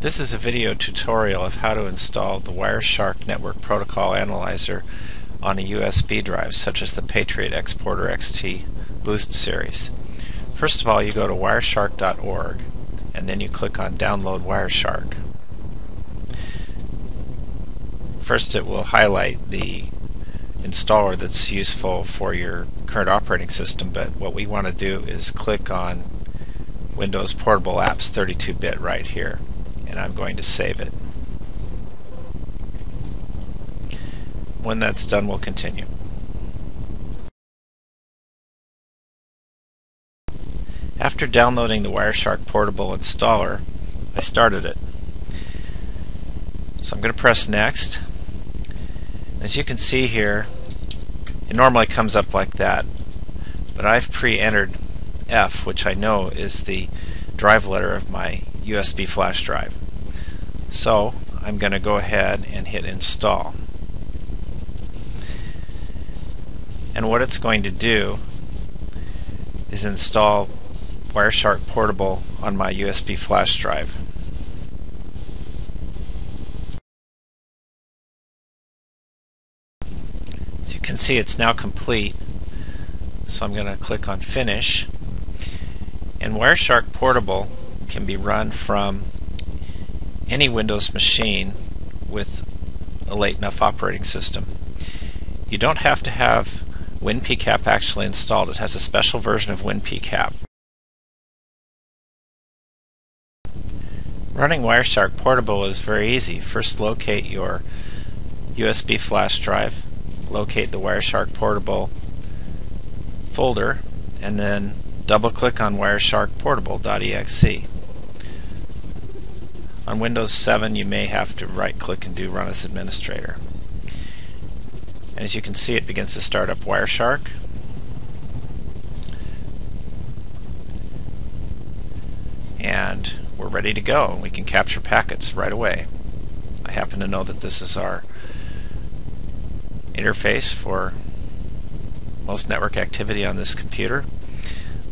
This is a video tutorial of how to install the Wireshark Network Protocol Analyzer on a USB drive such as the Patriot Xporter XT Boost series. First of all you go to wireshark.org and then you click on Download Wireshark. First it will highlight the installer that's useful for your current operating system but what we want to do is click on Windows Portable Apps 32-bit right here and I'm going to save it. When that's done, we'll continue. After downloading the Wireshark Portable installer, I started it. So I'm going to press Next. As you can see here, it normally comes up like that, but I've pre-entered F, which I know is the drive letter of my USB flash drive. So I'm going to go ahead and hit install. And what it's going to do is install Wireshark Portable on my USB flash drive. As you can see it's now complete so I'm going to click on finish and Wireshark Portable can be run from any Windows machine with a late enough operating system. You don't have to have WinPCAP actually installed. It has a special version of WinPCAP. Running Wireshark Portable is very easy. First locate your USB flash drive, locate the Wireshark Portable folder, and then double click on Wireshark Portable.exe. On Windows 7 you may have to right click and do run as administrator. And as you can see it begins to start up Wireshark. And we're ready to go. and We can capture packets right away. I happen to know that this is our interface for most network activity on this computer.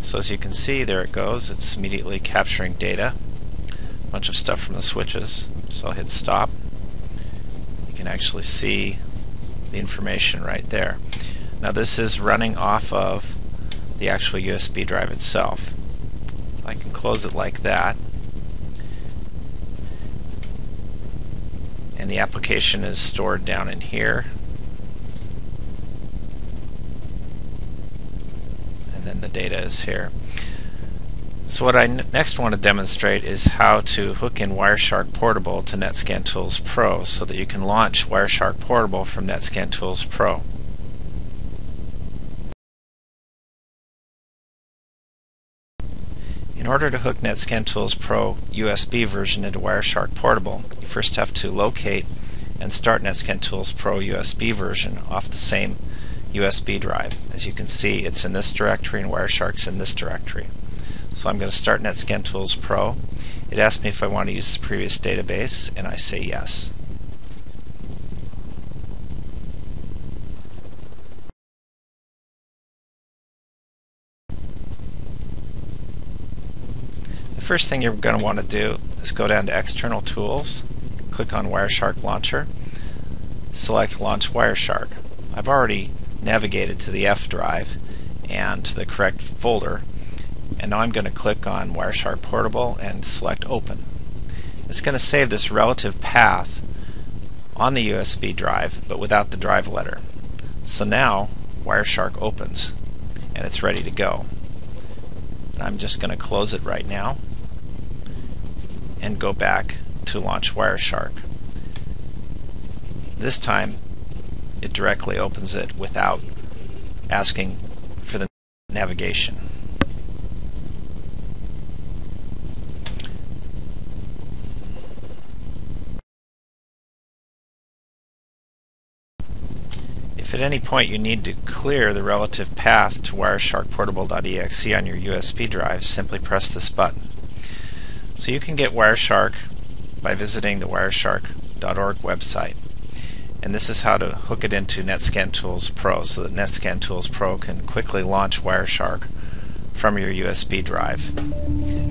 So as you can see, there it goes. It's immediately capturing data bunch of stuff from the switches. So I'll hit stop. You can actually see the information right there. Now this is running off of the actual USB drive itself. I can close it like that. And the application is stored down in here. And then the data is here. So what I next want to demonstrate is how to hook in Wireshark Portable to NetScanTools Pro so that you can launch Wireshark Portable from NetScanTools Pro. In order to hook NetScanTools Pro USB version into Wireshark Portable, you first have to locate and start NetScanTools Pro USB version off the same USB drive. As you can see, it's in this directory and Wireshark's in this directory. So I'm going to start NetScanTools Pro. It asks me if I want to use the previous database, and I say yes. The first thing you're going to want to do is go down to External Tools, click on Wireshark Launcher, select Launch Wireshark. I've already navigated to the F drive and to the correct folder and now I'm going to click on Wireshark Portable and select Open. It's going to save this relative path on the USB drive but without the drive letter. So now Wireshark opens and it's ready to go. And I'm just going to close it right now and go back to launch Wireshark. This time it directly opens it without asking for the navigation. If at any point you need to clear the relative path to Wireshark Portable.exe on your USB drive, simply press this button. So you can get Wireshark by visiting the wireshark.org website. And this is how to hook it into NetScanTools Pro so that NetScanTools Pro can quickly launch Wireshark from your USB drive.